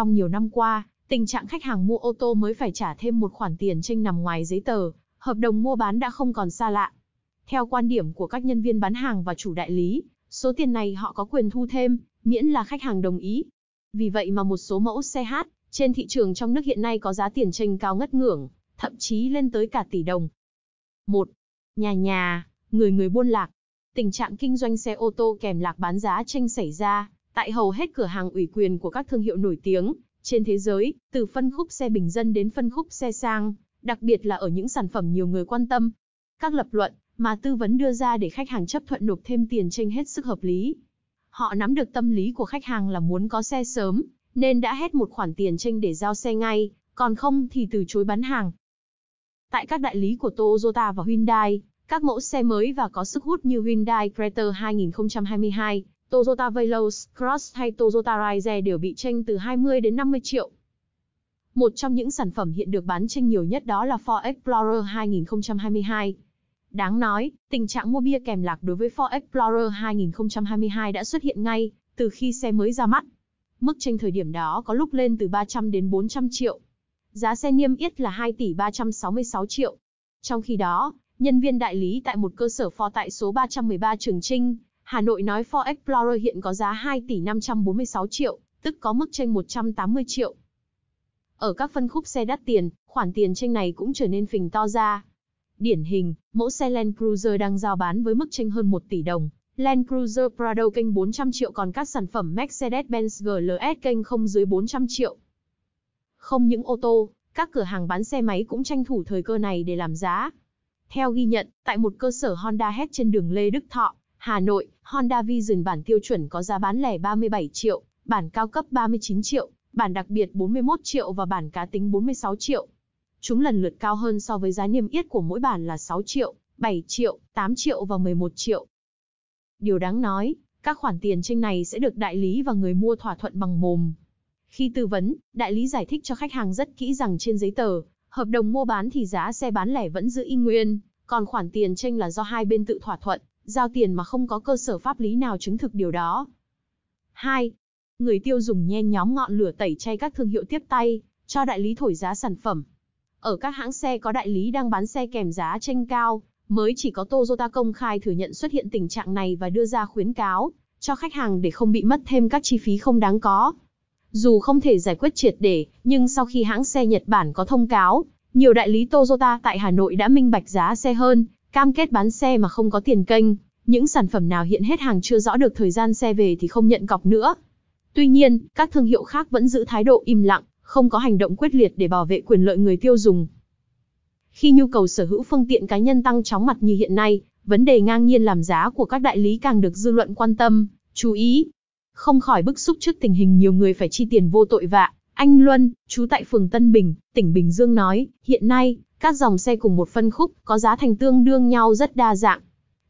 Trong nhiều năm qua, tình trạng khách hàng mua ô tô mới phải trả thêm một khoản tiền tranh nằm ngoài giấy tờ, hợp đồng mua bán đã không còn xa lạ. Theo quan điểm của các nhân viên bán hàng và chủ đại lý, số tiền này họ có quyền thu thêm, miễn là khách hàng đồng ý. Vì vậy mà một số mẫu xe H trên thị trường trong nước hiện nay có giá tiền tranh cao ngất ngưỡng, thậm chí lên tới cả tỷ đồng. 1. Nhà nhà, người người buôn lạc. Tình trạng kinh doanh xe ô tô kèm lạc bán giá tranh xảy ra tại hầu hết cửa hàng ủy quyền của các thương hiệu nổi tiếng trên thế giới, từ phân khúc xe bình dân đến phân khúc xe sang, đặc biệt là ở những sản phẩm nhiều người quan tâm. Các lập luận mà tư vấn đưa ra để khách hàng chấp thuận nộp thêm tiền tranh hết sức hợp lý. Họ nắm được tâm lý của khách hàng là muốn có xe sớm, nên đã hết một khoản tiền tranh để giao xe ngay, còn không thì từ chối bán hàng. Tại các đại lý của Toyota và Hyundai, các mẫu xe mới và có sức hút như Hyundai Creta 2022, Toyota Veloz Cross hay Toyota Rise đều bị tranh từ 20 đến 50 triệu. Một trong những sản phẩm hiện được bán tranh nhiều nhất đó là Ford Explorer 2022. Đáng nói, tình trạng mua bia kèm lạc đối với Ford Explorer 2022 đã xuất hiện ngay từ khi xe mới ra mắt. Mức tranh thời điểm đó có lúc lên từ 300 đến 400 triệu. Giá xe niêm yết là 2 tỷ 366 triệu. Trong khi đó, nhân viên đại lý tại một cơ sở Ford tại số 313 Trường Trinh, Hà Nội nói Ford Explorer hiện có giá 2 tỷ 546 triệu, tức có mức tranh 180 triệu. Ở các phân khúc xe đắt tiền, khoản tiền tranh này cũng trở nên phình to ra. Điển hình, mẫu xe Land Cruiser đang giao bán với mức tranh hơn 1 tỷ đồng. Land Cruiser Prado kênh 400 triệu còn các sản phẩm Mercedes-Benz GLS kênh không dưới 400 triệu. Không những ô tô, các cửa hàng bán xe máy cũng tranh thủ thời cơ này để làm giá. Theo ghi nhận, tại một cơ sở Honda Head trên đường Lê Đức Thọ, Hà Nội, Honda Vision bản tiêu chuẩn có giá bán lẻ 37 triệu, bản cao cấp 39 triệu, bản đặc biệt 41 triệu và bản cá tính 46 triệu. Chúng lần lượt cao hơn so với giá niêm yết của mỗi bản là 6 triệu, 7 triệu, 8 triệu và 11 triệu. Điều đáng nói, các khoản tiền tranh này sẽ được đại lý và người mua thỏa thuận bằng mồm. Khi tư vấn, đại lý giải thích cho khách hàng rất kỹ rằng trên giấy tờ, hợp đồng mua bán thì giá xe bán lẻ vẫn giữ y nguyên, còn khoản tiền tranh là do hai bên tự thỏa thuận, giao tiền mà không có cơ sở pháp lý nào chứng thực điều đó. 2. Người tiêu dùng nhen nhóm ngọn lửa tẩy chay các thương hiệu tiếp tay, cho đại lý thổi giá sản phẩm. Ở các hãng xe có đại lý đang bán xe kèm giá tranh cao, mới chỉ có Toyota công khai thừa nhận xuất hiện tình trạng này và đưa ra khuyến cáo cho khách hàng để không bị mất thêm các chi phí không đáng có. Dù không thể giải quyết triệt để, nhưng sau khi hãng xe Nhật Bản có thông cáo, nhiều đại lý Toyota tại Hà Nội đã minh bạch giá xe hơn, cam kết bán xe mà không có tiền kênh, những sản phẩm nào hiện hết hàng chưa rõ được thời gian xe về thì không nhận cọc nữa. Tuy nhiên, các thương hiệu khác vẫn giữ thái độ im lặng, không có hành động quyết liệt để bảo vệ quyền lợi người tiêu dùng. Khi nhu cầu sở hữu phương tiện cá nhân tăng chóng mặt như hiện nay, vấn đề ngang nhiên làm giá của các đại lý càng được dư luận quan tâm, chú ý. Không khỏi bức xúc trước tình hình nhiều người phải chi tiền vô tội vạ, anh Luân, chú tại phường Tân Bình, tỉnh Bình Dương nói, hiện nay, các dòng xe cùng một phân khúc có giá thành tương đương nhau rất đa dạng.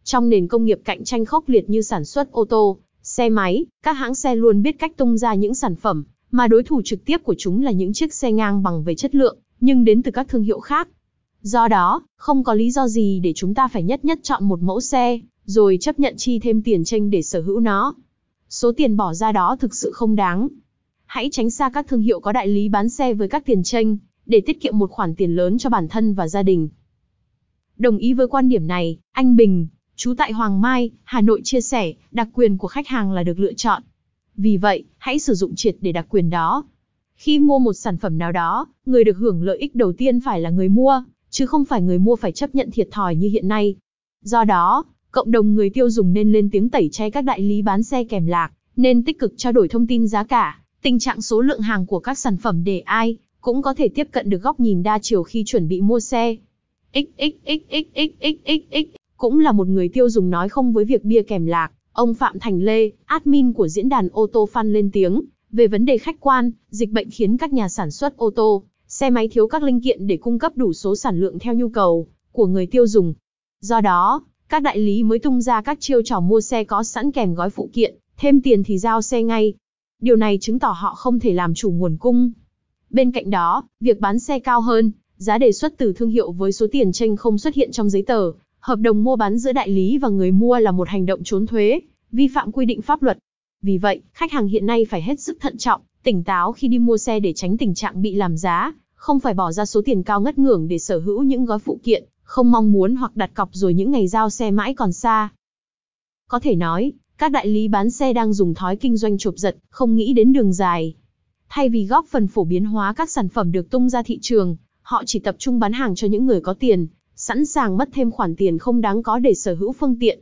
Trong nền công nghiệp cạnh tranh khốc liệt như sản xuất ô tô, xe máy, các hãng xe luôn biết cách tung ra những sản phẩm mà đối thủ trực tiếp của chúng là những chiếc xe ngang bằng về chất lượng, nhưng đến từ các thương hiệu khác. Do đó, không có lý do gì để chúng ta phải nhất nhất chọn một mẫu xe, rồi chấp nhận chi thêm tiền tranh để sở hữu nó. Số tiền bỏ ra đó thực sự không đáng. Hãy tránh xa các thương hiệu có đại lý bán xe với các tiền tranh, để tiết kiệm một khoản tiền lớn cho bản thân và gia đình. Đồng ý với quan điểm này, anh Bình, chú tại Hoàng Mai, Hà Nội chia sẻ, đặc quyền của khách hàng là được lựa chọn. Vì vậy, hãy sử dụng triệt để đặc quyền đó. Khi mua một sản phẩm nào đó, người được hưởng lợi ích đầu tiên phải là người mua, chứ không phải người mua phải chấp nhận thiệt thòi như hiện nay. Do đó, cộng đồng người tiêu dùng nên lên tiếng tẩy chay các đại lý bán xe kèm lạc, nên tích cực trao đổi thông tin giá cả, tình trạng số lượng hàng của các sản phẩm để ai cũng có thể tiếp cận được góc nhìn đa chiều khi chuẩn bị mua xe. XXXXXXXX cũng là một người tiêu dùng nói không với việc bia kèm lạc. Ông Phạm Thành Lê, admin của diễn đàn ô tô fan lên tiếng về vấn đề khách quan, dịch bệnh khiến các nhà sản xuất ô tô, xe máy thiếu các linh kiện để cung cấp đủ số sản lượng theo nhu cầu của người tiêu dùng. Do đó, các đại lý mới tung ra các chiêu trò mua xe có sẵn kèm gói phụ kiện, thêm tiền thì giao xe ngay. Điều này chứng tỏ họ không thể làm chủ nguồn cung. Bên cạnh đó, việc bán xe cao hơn, giá đề xuất từ thương hiệu với số tiền tranh không xuất hiện trong giấy tờ, hợp đồng mua bán giữa đại lý và người mua là một hành động trốn thuế, vi phạm quy định pháp luật. Vì vậy, khách hàng hiện nay phải hết sức thận trọng tỉnh táo khi đi mua xe để tránh tình trạng bị làm giá, không phải bỏ ra số tiền cao ngất ngưởng để sở hữu những gói phụ kiện, không mong muốn hoặc đặt cọc rồi những ngày giao xe mãi còn xa. Có thể nói, các đại lý bán xe đang dùng thói kinh doanh chộp giật, không nghĩ đến đường dài. Thay vì góp phần phổ biến hóa các sản phẩm được tung ra thị trường, họ chỉ tập trung bán hàng cho những người có tiền, sẵn sàng mất thêm khoản tiền không đáng có để sở hữu phương tiện.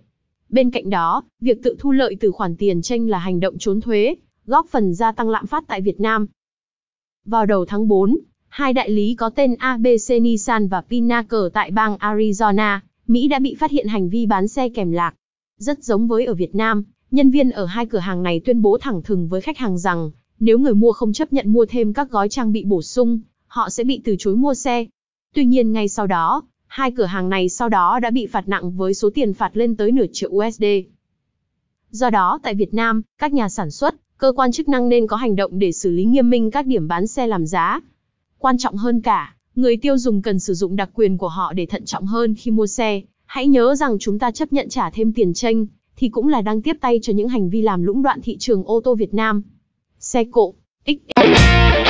Bên cạnh đó, việc tự thu lợi từ khoản tiền tranh là hành động trốn thuế, góp phần gia tăng lạm phát tại Việt Nam. Vào đầu tháng 4, hai đại lý có tên ABC Nissan và Pinnacle tại bang Arizona, Mỹ đã bị phát hiện hành vi bán xe kèm lạc. Rất giống với ở Việt Nam, nhân viên ở hai cửa hàng này tuyên bố thẳng thừng với khách hàng rằng, nếu người mua không chấp nhận mua thêm các gói trang bị bổ sung, họ sẽ bị từ chối mua xe. Tuy nhiên ngay sau đó, hai cửa hàng này sau đó đã bị phạt nặng với số tiền phạt lên tới nửa triệu USD. Do đó, tại Việt Nam, các nhà sản xuất, cơ quan chức năng nên có hành động để xử lý nghiêm minh các điểm bán xe làm giá. Quan trọng hơn cả, người tiêu dùng cần sử dụng đặc quyền của họ để thận trọng hơn khi mua xe. Hãy nhớ rằng chúng ta chấp nhận trả thêm tiền tranh, thì cũng là đang tiếp tay cho những hành vi làm lũng đoạn thị trường ô tô Việt Nam. Xe cộ, XL